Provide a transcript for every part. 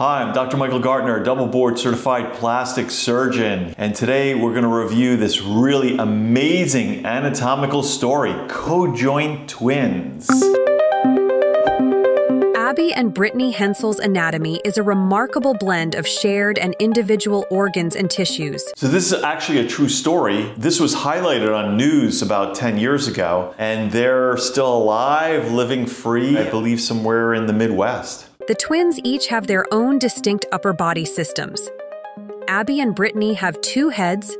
Hi, I'm Dr. Michael Gartner, double board certified plastic surgeon, and today we're going to review this really amazing anatomical story conjoined twins. Abby and Brittany Hensel's anatomy is a remarkable blend of shared and individual organs and tissues. So, this is actually a true story. This was highlighted on news about 10 years ago, and they're still alive, living free, I believe, somewhere in the Midwest. The twins each have their own distinct upper body systems. Abby and Brittany have two heads,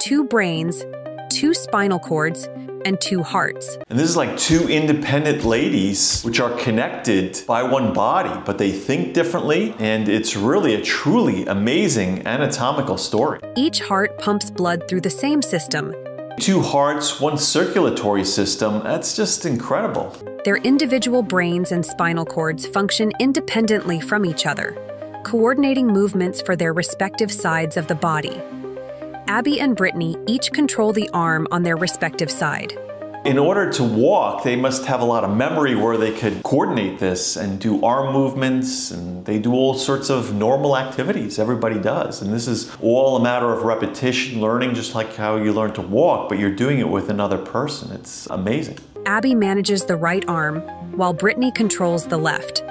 two brains, two spinal cords, and two hearts. And this is like two independent ladies which are connected by one body, but they think differently, and it's really a truly amazing anatomical story. Each heart pumps blood through the same system. Two hearts, one circulatory system, that's just incredible. Their individual brains and spinal cords function independently from each other, coordinating movements for their respective sides of the body. Abby and Brittany each control the arm on their respective side. In order to walk, they must have a lot of memory where they could coordinate this and do arm movements, and they do all sorts of normal activities. Everybody does. And this is all a matter of repetition, learning, just like how you learn to walk, but you're doing it with another person. It's amazing. Abby manages the right arm, while Brittany controls the left.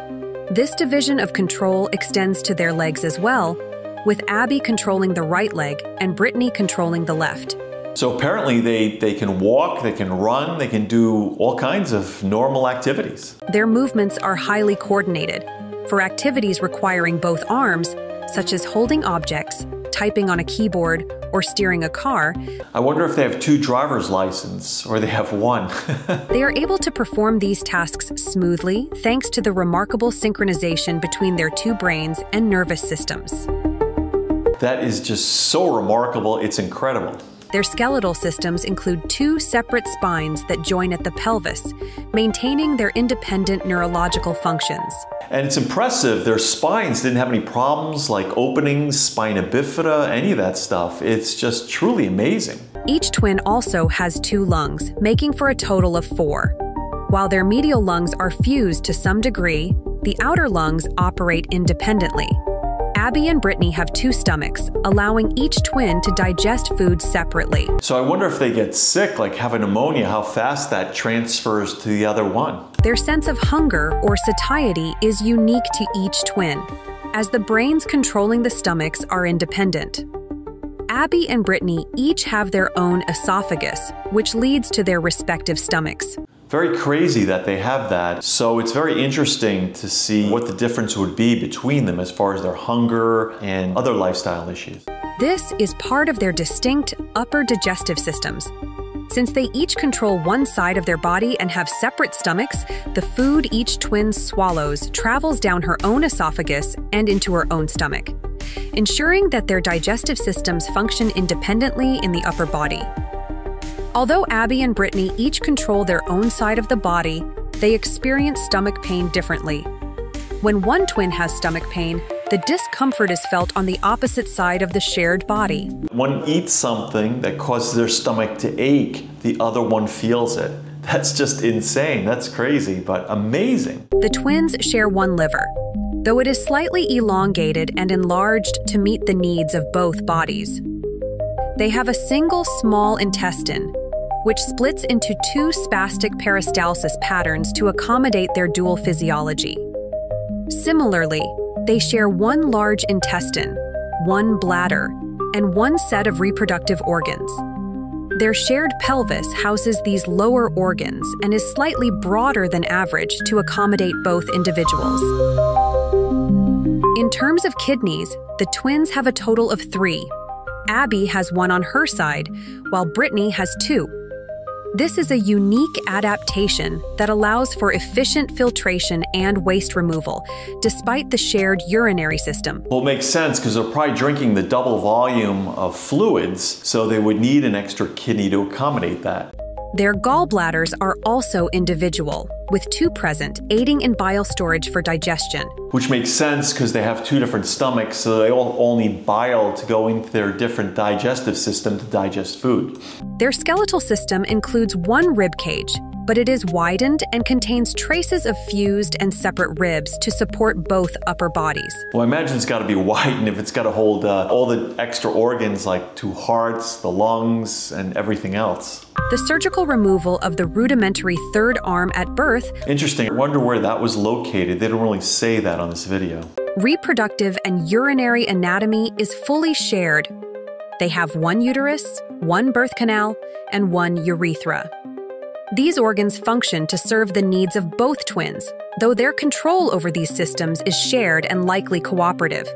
This division of control extends to their legs as well, with Abby controlling the right leg and Brittany controlling the left. So apparently they, they can walk, they can run, they can do all kinds of normal activities. Their movements are highly coordinated. For activities requiring both arms, such as holding objects, typing on a keyboard, or steering a car. I wonder if they have two driver's license or they have one. they are able to perform these tasks smoothly thanks to the remarkable synchronization between their two brains and nervous systems. That is just so remarkable, it's incredible. Their skeletal systems include two separate spines that join at the pelvis, maintaining their independent neurological functions. And it's impressive, their spines didn't have any problems like openings, spina bifida, any of that stuff. It's just truly amazing. Each twin also has two lungs, making for a total of four. While their medial lungs are fused to some degree, the outer lungs operate independently. Abby and Brittany have two stomachs, allowing each twin to digest food separately. So I wonder if they get sick, like have a pneumonia, how fast that transfers to the other one. Their sense of hunger or satiety is unique to each twin, as the brains controlling the stomachs are independent. Abby and Brittany each have their own esophagus, which leads to their respective stomachs very crazy that they have that. So it's very interesting to see what the difference would be between them as far as their hunger and other lifestyle issues. This is part of their distinct upper digestive systems. Since they each control one side of their body and have separate stomachs, the food each twin swallows travels down her own esophagus and into her own stomach, ensuring that their digestive systems function independently in the upper body. Although Abby and Brittany each control their own side of the body, they experience stomach pain differently. When one twin has stomach pain, the discomfort is felt on the opposite side of the shared body. One eats something that causes their stomach to ache, the other one feels it. That's just insane. That's crazy, but amazing. The twins share one liver, though it is slightly elongated and enlarged to meet the needs of both bodies. They have a single small intestine, which splits into two spastic peristalsis patterns to accommodate their dual physiology. Similarly, they share one large intestine, one bladder, and one set of reproductive organs. Their shared pelvis houses these lower organs and is slightly broader than average to accommodate both individuals. In terms of kidneys, the twins have a total of three. Abby has one on her side, while Brittany has two. This is a unique adaptation that allows for efficient filtration and waste removal, despite the shared urinary system. Well, it makes sense because they're probably drinking the double volume of fluids, so they would need an extra kidney to accommodate that. Their gallbladders are also individual, with two present, aiding in bile storage for digestion. Which makes sense because they have two different stomachs, so they all, all need bile to go into their different digestive system to digest food. Their skeletal system includes one rib cage, but it is widened and contains traces of fused and separate ribs to support both upper bodies. Well, I imagine it's got to be widened if it's got to hold uh, all the extra organs like two hearts, the lungs, and everything else. The surgical removal of the rudimentary third arm at birth. Interesting. I wonder where that was located. They don't really say that on this video. Reproductive and urinary anatomy is fully shared. They have one uterus, one birth canal, and one urethra. These organs function to serve the needs of both twins, though their control over these systems is shared and likely cooperative.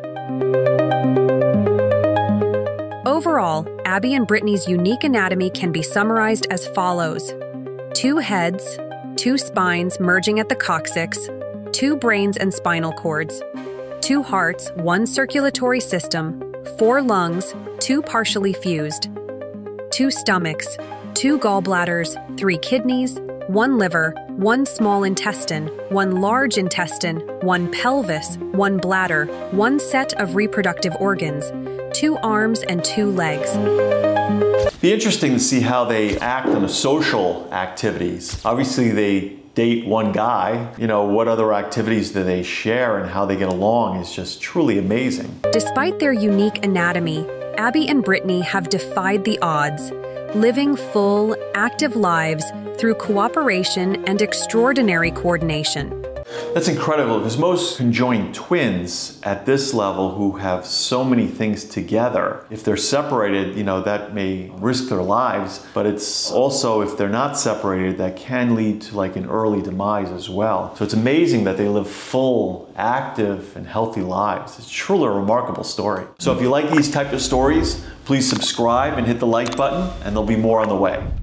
Overall, Abby and Brittany's unique anatomy can be summarized as follows two heads, two spines merging at the coccyx, two brains and spinal cords, two hearts, one circulatory system, four lungs, two partially fused, two stomachs, two gallbladders, three kidneys, one liver, one small intestine, one large intestine, one pelvis, one bladder, one set of reproductive organs, two arms, and two legs. Be interesting to see how they act on the social activities. Obviously, they date one guy. You know, what other activities do they share and how they get along is just truly amazing. Despite their unique anatomy, Abby and Brittany have defied the odds living full, active lives through cooperation and extraordinary coordination. That's incredible because most conjoined twins at this level who have so many things together, if they're separated, you know, that may risk their lives, but it's also if they're not separated, that can lead to like an early demise as well. So it's amazing that they live full, active, and healthy lives. It's truly a remarkable story. So if you like these type of stories, please subscribe and hit the like button, and there'll be more on the way.